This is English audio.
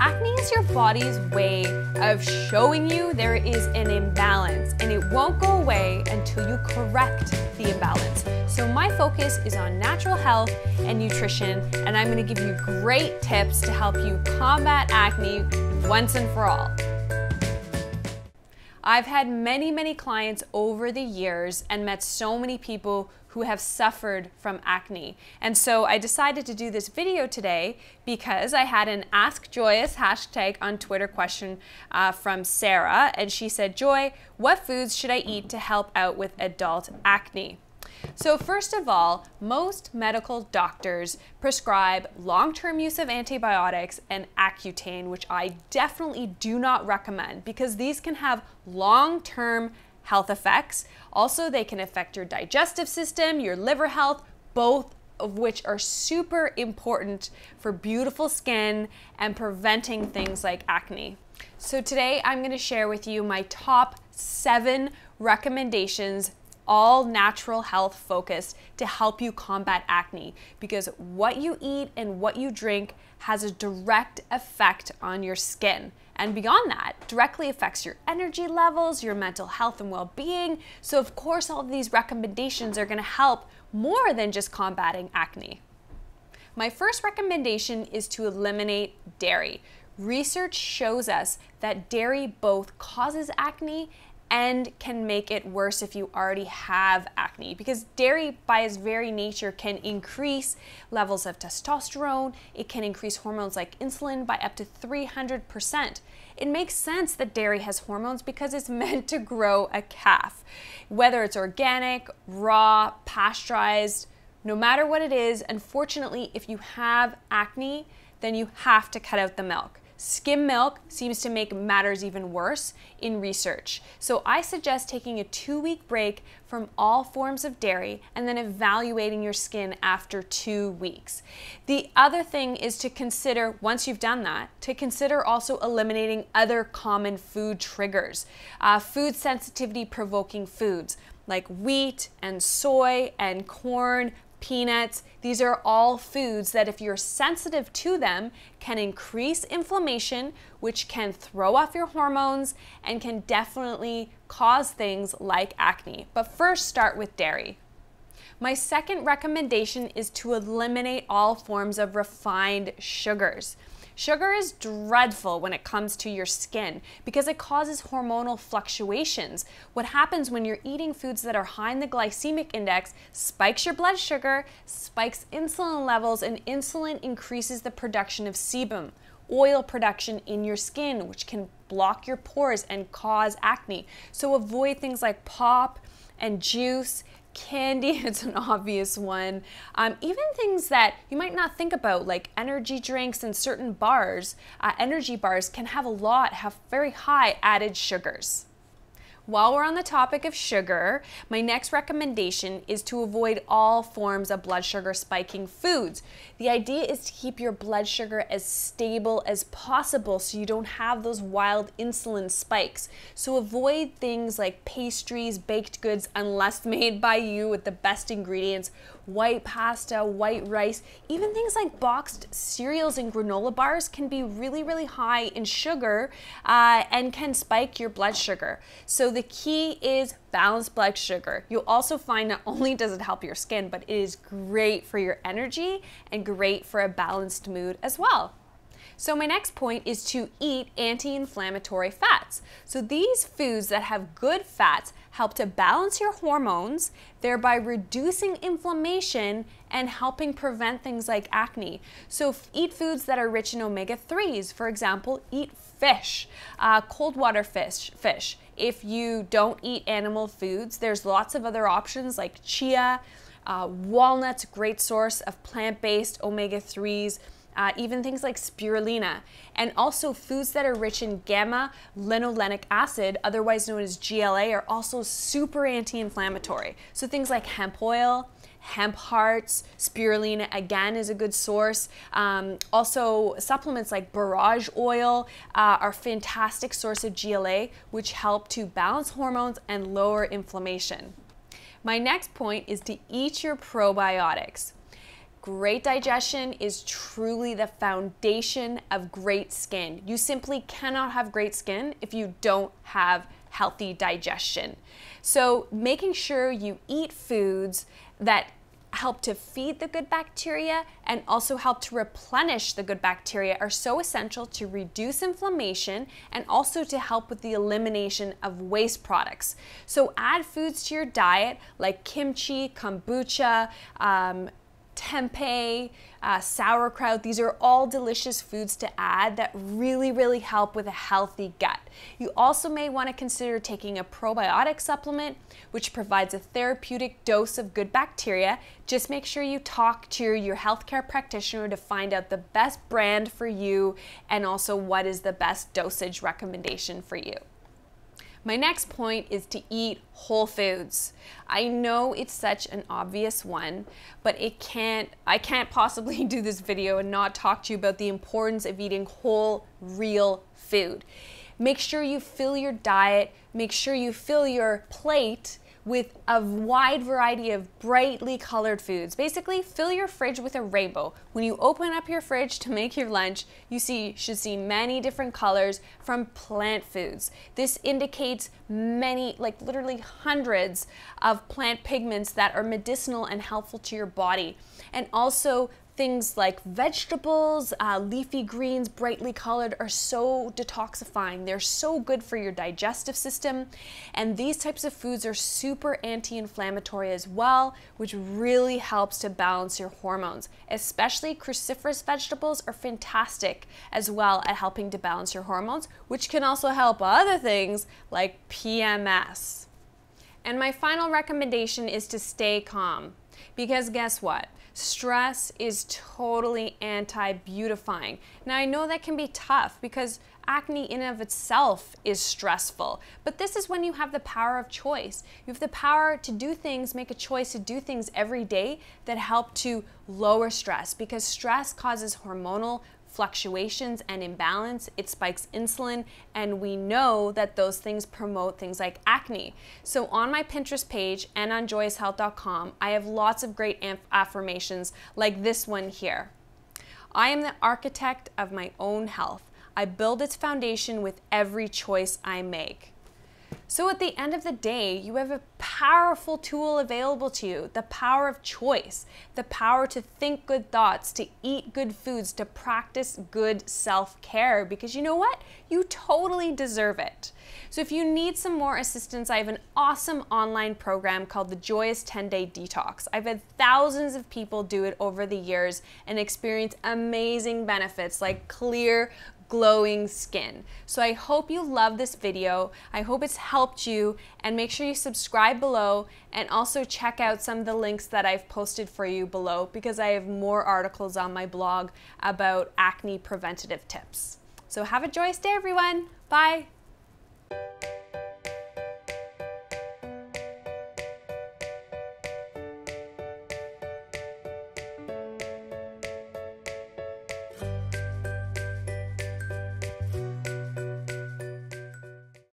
Acne is your body's way of showing you there is an imbalance and it won't go away until you correct the imbalance. So my focus is on natural health and nutrition and I'm gonna give you great tips to help you combat acne once and for all. I've had many, many clients over the years and met so many people who have suffered from acne. And so I decided to do this video today because I had an Ask Joyous hashtag on Twitter question uh, from Sarah. And she said, Joy, what foods should I eat to help out with adult acne? So first of all, most medical doctors prescribe long-term use of antibiotics and Accutane, which I definitely do not recommend because these can have long-term health effects. Also, they can affect your digestive system, your liver health, both of which are super important for beautiful skin and preventing things like acne. So today I'm going to share with you my top seven recommendations all natural health focused to help you combat acne because what you eat and what you drink has a direct effect on your skin. And beyond that, directly affects your energy levels, your mental health and well being. So, of course, all of these recommendations are gonna help more than just combating acne. My first recommendation is to eliminate dairy. Research shows us that dairy both causes acne and can make it worse if you already have acne because dairy by its very nature can increase levels of testosterone. It can increase hormones like insulin by up to 300% it makes sense that dairy has hormones because it's meant to grow a calf. Whether it's organic raw pasteurized no matter what it is unfortunately if you have acne then you have to cut out the milk Skim milk seems to make matters even worse in research. So I suggest taking a two week break from all forms of dairy and then evaluating your skin after two weeks. The other thing is to consider, once you've done that, to consider also eliminating other common food triggers, uh, food sensitivity provoking foods like wheat and soy and corn, peanuts. These are all foods that, if you're sensitive to them, can increase inflammation, which can throw off your hormones and can definitely cause things like acne. But first, start with dairy. My second recommendation is to eliminate all forms of refined sugars. Sugar is dreadful when it comes to your skin because it causes hormonal fluctuations. What happens when you're eating foods that are high in the glycemic index spikes your blood sugar, spikes insulin levels, and insulin increases the production of sebum oil production in your skin, which can block your pores and cause acne. So avoid things like pop and juice candy it's an obvious one. Um, even things that you might not think about like energy drinks and certain bars uh, energy bars can have a lot have very high added sugars while we're on the topic of sugar, my next recommendation is to avoid all forms of blood sugar spiking foods. The idea is to keep your blood sugar as stable as possible so you don't have those wild insulin spikes. So avoid things like pastries, baked goods, unless made by you with the best ingredients, white pasta, white rice, even things like boxed cereals and granola bars can be really, really high in sugar uh, and can spike your blood sugar. So the the key is balanced blood sugar. You'll also find not only does it help your skin, but it is great for your energy and great for a balanced mood as well. So my next point is to eat anti-inflammatory fats. So these foods that have good fats help to balance your hormones, thereby reducing inflammation and helping prevent things like acne. So eat foods that are rich in omega-3s. For example, eat fish, uh, cold water fish, fish. If you don't eat animal foods, there's lots of other options like chia, uh, walnuts, great source of plant-based omega-3s, uh, even things like spirulina, and also foods that are rich in gamma linolenic acid, otherwise known as GLA, are also super anti-inflammatory. So things like hemp oil, hemp hearts, spirulina again is a good source. Um, also, supplements like borage oil uh, are fantastic source of GLA, which help to balance hormones and lower inflammation. My next point is to eat your probiotics. Great digestion is truly the foundation of great skin. You simply cannot have great skin if you don't have healthy digestion. So, making sure you eat foods that help to feed the good bacteria and also help to replenish the good bacteria are so essential to reduce inflammation and also to help with the elimination of waste products. So add foods to your diet like kimchi, kombucha, um, tempeh, uh, sauerkraut. These are all delicious foods to add that really, really help with a healthy gut. You also may want to consider taking a probiotic supplement, which provides a therapeutic dose of good bacteria. Just make sure you talk to your healthcare practitioner to find out the best brand for you and also what is the best dosage recommendation for you. My next point is to eat whole foods. I know it's such an obvious one, but it can't I can't possibly do this video and not talk to you about the importance of eating whole real food. Make sure you fill your diet, make sure you fill your plate with a wide variety of brightly colored foods. Basically, fill your fridge with a rainbow. When you open up your fridge to make your lunch, you see should see many different colors from plant foods. This indicates many, like literally hundreds of plant pigments that are medicinal and helpful to your body. And also Things like vegetables, uh, leafy greens, brightly colored, are so detoxifying. They're so good for your digestive system. And these types of foods are super anti inflammatory as well, which really helps to balance your hormones. Especially cruciferous vegetables are fantastic as well at helping to balance your hormones, which can also help other things like PMS. And my final recommendation is to stay calm. Because guess what? Stress is totally anti beautifying. Now, I know that can be tough because acne in and of itself is stressful, but this is when you have the power of choice. You have the power to do things, make a choice to do things every day that help to lower stress because stress causes hormonal fluctuations and imbalance, it spikes insulin, and we know that those things promote things like acne. So on my Pinterest page and on joyoushealth.com, I have lots of great affirmations like this one here. I am the architect of my own health. I build its foundation with every choice I make. So at the end of the day, you have a powerful tool available to you the power of choice, the power to think good thoughts, to eat good foods, to practice good self care because you know what? You totally deserve it. So if you need some more assistance, I have an awesome online program called the Joyous 10 Day Detox. I've had thousands of people do it over the years and experience amazing benefits like clear, glowing skin. So I hope you love this video. I hope it's helped you and make sure you subscribe below and also check out some of the links that I've posted for you below because I have more articles on my blog about acne preventative tips. So have a joyous day everyone. Bye.